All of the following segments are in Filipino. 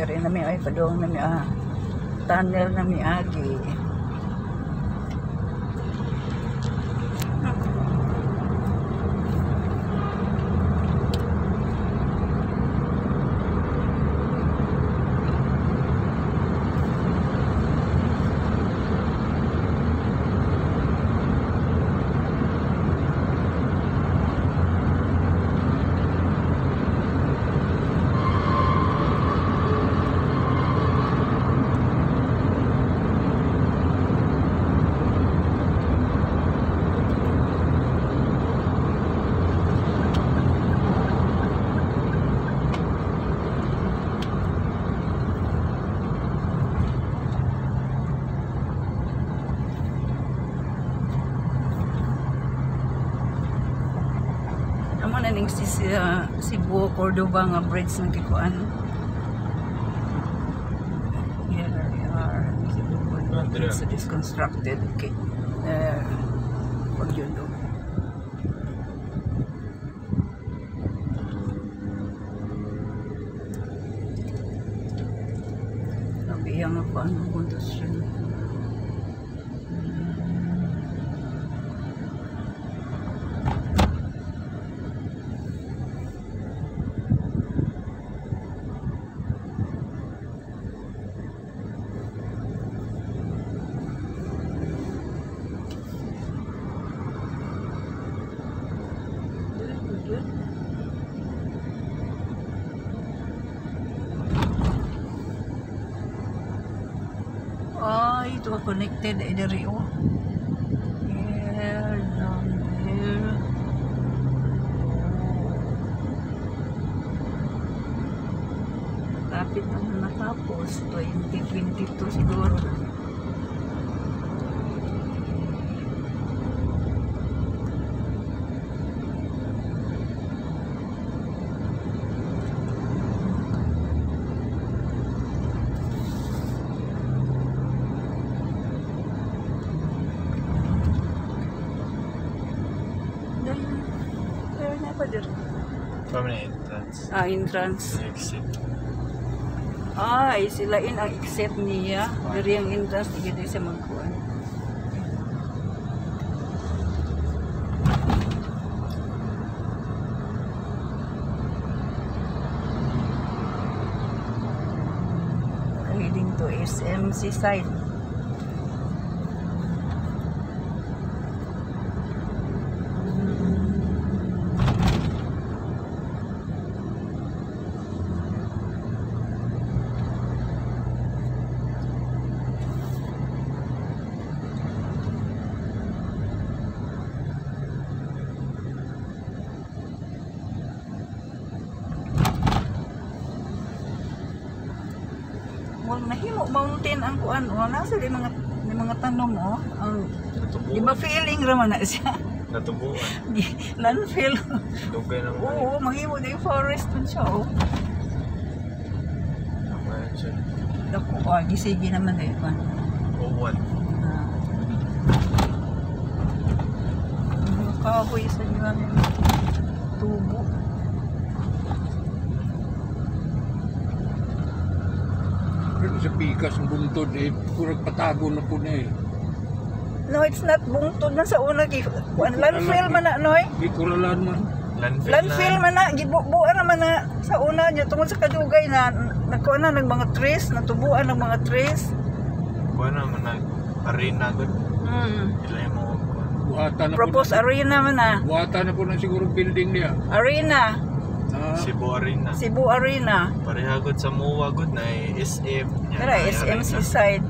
Dari na mi ay padong na mi ah. Tunnel na mi agi. Ning si si, ah, Cebu Cordoba nga bridge ng kikuan. Here we are. Cebu Cordoba bridge that is constructed. Okay. Uh, pag yun do. Nabiyang ako anong puntos yun. Ay, ito connected ay diri oh. Here, down there. Lapit na natapos. 2022 siguro. Pa diri. Permanent entrance. Ah, entrance. Exit. Ay, sila in ang exit niya. Dari ang entrance, di gito siya magkuhan. Heading to SMC side. Nahimo mountain ang kuan o nasa di mga di mga tanom o ang di ba feeling ra man na siya Natubuan. landfill Dugay naman. oo mahimo di forest man siya o dako o gisigi naman dai kuan O1. Ah. Ang kahoy sa nila tubo sa pikas ng buntod eh, kurang patago na po na eh. no it's not bungtod na sa una gi kuan landfill man na noy Di kuralan man. Landfill, landfill na. man na gibubuan naman na sa una niya tungod sa kadugay na nagkuan na ng mga trees natubuan ng mga trees Buwan naman na arena good. mm. Ilay mo. Buhata na propose po na. arena man na Buhata na po na siguro building niya. arena Ah, Cebu Arena. Cebu Arena Parehagod sa MUA good na eh, SM. Yan, Tara, ay SMC arena. side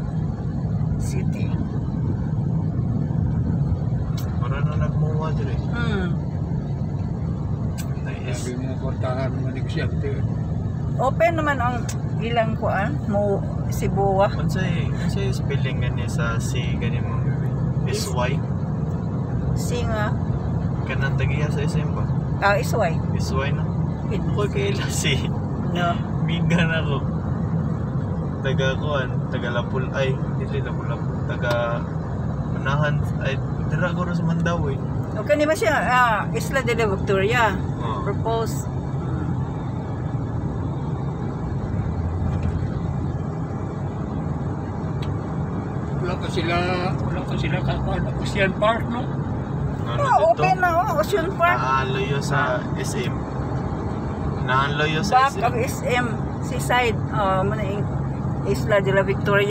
city Para na nag-MUA dire. mm. Na is sabi mo kwartahan naman eksakte. open naman ang ilang kuan mo Cebu ah. Unsay unsay spelling gani sa C gani mo Is- SY singa kanang tagiya sa SM ba? ah isway SY na. Bakit? Ko kay Lasi. No. Bigan ako. Taga ko, kuan, taga Lapul ay, dili Lapul taga Manahan ay dira ko sa Mandawi. Eh. Okay ni ba siya? Ah, Isla de la Victoria. Oh. Propose. Wala ko sila, wala ko sila kakuan ng Ocean Park, no? no, no oh, okay na, oh, Ocean Park. Ah, sa SM. Naaloyo sa Back SM. of SM, seaside. Oh, muna yung Isla de la Victoria.